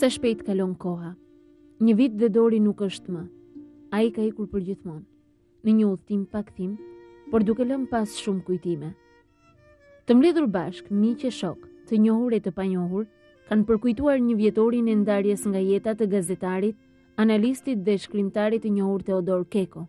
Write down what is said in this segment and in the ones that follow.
Sa shpejt kalon koha. Një vit dhe Dori nuk është më. Ai ka ikur përgjithmonë. Në një udhëtim pa kthim, por duke lënë pas shumë kujtime. Të mbledhur bashkë, miq e shokë, të njohur e të panjohur, kanë përkujtuar njëvjetorin e ndarjes nga jeta të gazetarit, analistit dhe shkrimtarit të njohur Teodor Keko.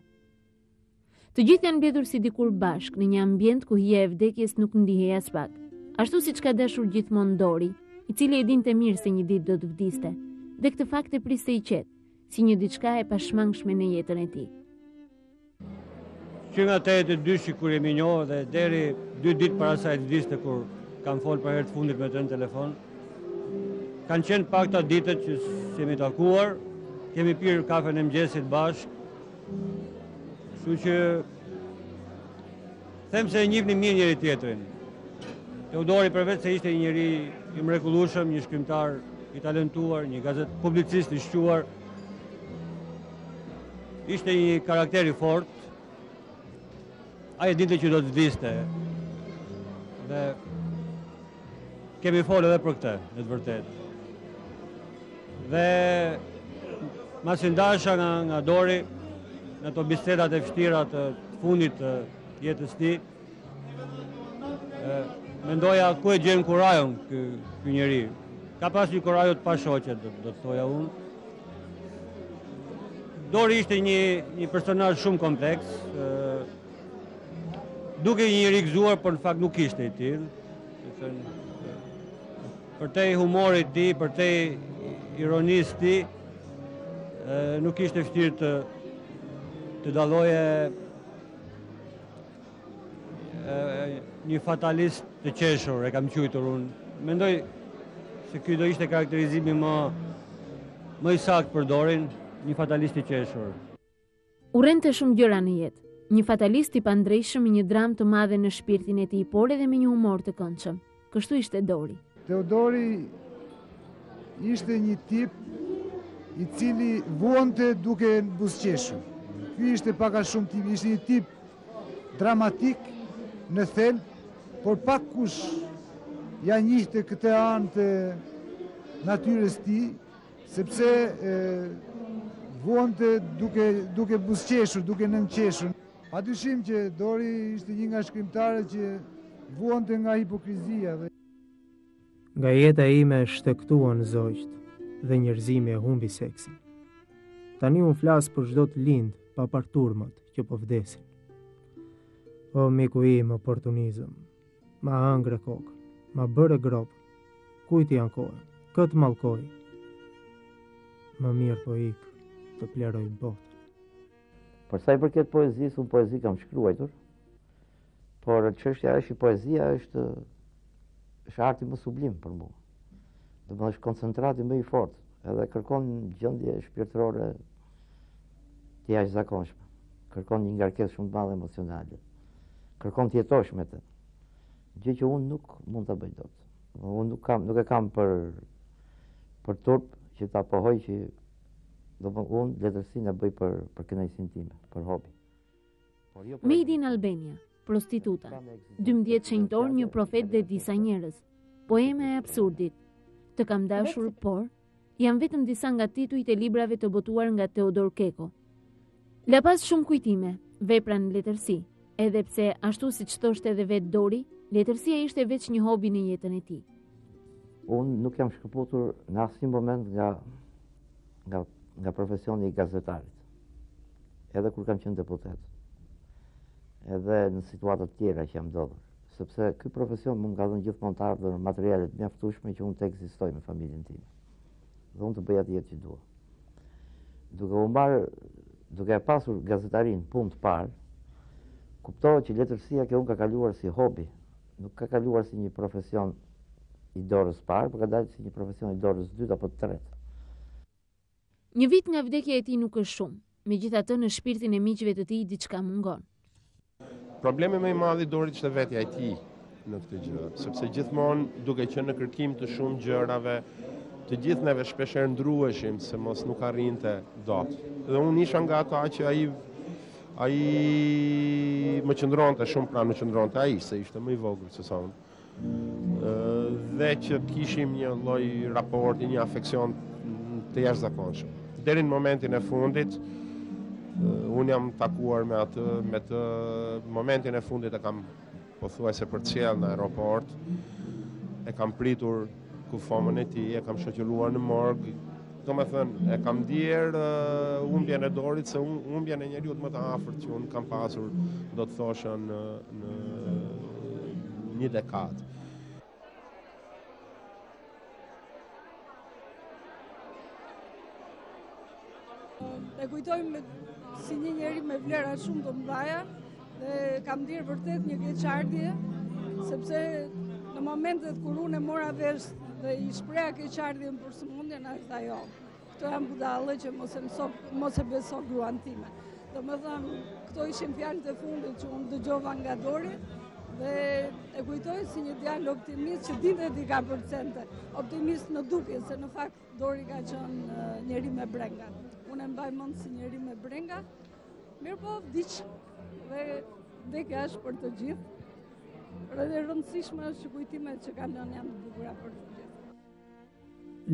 Të gjithë janë mbledhur si dikur bashkë në një ambient ku hija e vdekjes nuk ndihej aspak. Ashtu siç ka dashur gjithmonë Dori, i cili e dinte mirë se një ditë do të vdiste, dhe këtë fakt e priste i qetë, si një diçka e pashmangshme në jetën e tij. Që nga tetëdhjetë e dyshi kur jemi njohur dhe deri dy ditë para se të vdiste kur kam folë për herë të fundit me të në telefon, kanë qenë të pakta ditët që s'jemi takuar, kemi pirë kafen e mëngjesit bashkë, kështu që them se e njihnim mirë njëri-tjetrin. Teodori përveçse ishte një njeri i mrekullueshëm, një shkrimtar i talentuar, një gazet publicist i shquar, Ishte një karakter i fortë. Ai e dinte që do të vdiste. Dhe kemi folë edhe për këtë, në të vërtetë. Dhe mbasi ndahesha nga, nga Dori, në ato bisedat e vështira të fundit të jetës tij, Mendoja ku e gjen kurajon ky, ky njeri. Ka pas një kurajo të pashoqe, do, do të thoja unë. Dori ishte një, një personazh shumë kompleks, dukej një njeri i gëzuar, por në fakt nuk ishte i tillë. Përtej humorit të tij, përtej ironisë së tij, nuk ishte vështirë të, të dalloje Një fatalist të qeshur e kam quajtur unë. Mendoj se ky do ishte karakterizimi më më i saktë për Dorin, një fatalist i qeshur. Urrente shumë gjëra në jetë. Një fatalist i pandreqshëm me një dramë të madhe në shpirtin e tij, por edhe me një humor të këndshëm. Kështu ishte Dori. Teodori ishte një tip i cili vuante duke buzëqeshur. Ky ishte pak a shumë tip, ishte një tip dramatik në thelb, por pakkush ia njihte këtë anë të natyrës tij, sepse vuante duke buzëqeshur, duke nënqeshur. Padyshim që Dori ishte një nga shkrimtarët që vuante nga hipokrizia dhe. Nga jeta ime shtegtuan zogjtë dhe njerëzimi e humbi seksin. Tani unë flas për ç'do të lindë pa parë turmat që po vdesin. O miku im oportunizëm, ma hëngre kokën, ma bëre gropën, kujt t'i ankohem, kë të mallkoj, më mirë po iki të plehroj botën. Për sa i përket poezisë, unë poezi kam shkruajtur, por çështja është që poezia është është arti më sublim për mua. Domethënë është koncentrati më i fortë, edhe kërkon gjendje shpirtërore të jashtëzakonshme. Kërkon një ngarkesë shumë të madhe emocionale. Kërkon të jetosh me të. Gjë që unë nuk mund ta bëj dot. Unë nuk kam, nuk e kam për për turp që ta pohoj që Domethënë unë letërsinë e bëj për, për kënaqësinë time, për hobi. Jo Made in Albania, prostituta, 12 shenjtorë, një profet dhe disa njerëz, Poema e absurdit, të kam dashur, por, janë vetëm disa nga titujt e librave të botuar nga Teodor Keko. La pas shumë kujtime, vepra në letërsi, edhe pse ashtu siç thoshte edhe vetë Dori, letërsia ishte veç një hobi në jetën e tij. Unë nuk jam shkëputur në asnjë moment nga, nga, nga profesioni i gazetarit, edhe kur kam qenë deputet, edhe në situata të tjera që jam ndodhur, sepse ky profesion mua më ka dhënë gjithmonë të ardhura materiale të mjaftueshme që unë të ekzistoj me familjen time, dhe unë të bëj atë jetë që dua. Duke u marrë, duke e pasur gazetarinë punë të parë, kuptohet që letërsia kjo unë ka kaluar si hobi, nuk ka kaluar si një profesion i dorës parë, por ka dalë si një profesion i dorës dytë apo të tretë. Një vit nga vdekja e tij nuk është shumë. Megjithatë, në shpirtin e miqve të tij diçka mungon. Problemi më i madh i Dorit ishte vetja e tij në këtë gjë, sepse gjithmonë duke qenë në kërkim të shumë gjërave, të gjithë neve shpeshherë ndruheshim se mos nuk arrinte dot. Dhe unë isha nga ata që ai ai më qëndronte shumë pranë, më qëndronte ai se ishte më i vogël se sa unë. dhe që kishim një lloj raporti, një afeksion të jashtëzakonshëm. Deri në momentin e fundit unë jam takuar me atë, me të momentin e fundit e kam pothuajse përcjellë në aeroport. E kam pritur kufomën e tij e kam shoqëruar në morg, domethënë, e kam ndier uh, humbjen e Dorit, si um, humbjen e njeriut më të afërt që unë kam pasur, do të thosha në, në një dekadë. E kujtojmë si një njeri me vlera shumë të mëdha dhe kam ndier vërtet një keqardhje, sepse në momentet kur unë e mora vesh dhe i shpreha keqardhjen për sëmundjen, a tha jo. Këto janë budallallëqe mos e, mos e, mos e beso gruan time. Domethënë, këto ishin fjalët e fundit që unë dëgjova nga Dori, dhe e kujtoj si një djalë optimist që dinte t'i kapërcente. Optimist në dukje, se në fakt Dori ka qënë njeri me brenga. Unë e mbaj mend si njeri me brenga. Mirëpo, diç dhe vdekja është për të gjithë. E rëndësishme është që kujtimet që ka lënë janë të bukura për të gjithë.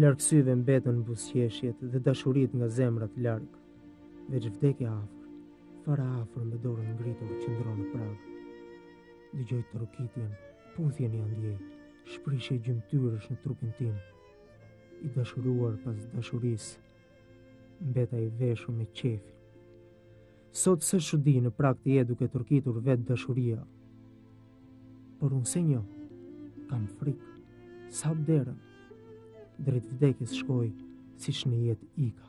Larg syve mbetën buzëqeshjet dhe dashuritë nga zemrat larg. Veç vdekja afër, fare afër me dorën ngritur qëndron në prag. Dëgjoj trokitjen, puthjen ia ndiej, shprishje gjymtyrësh në trupin tim. I dashuruar pas dashurisë, mbeta i veshur me qefin. Sot s'është çudi në prag të jetë duke trokitur vetë dashuria. Por unë s'e njoh, kam frikë, s'hap derën, drejt vdekjes shkoj siç në jetë ika.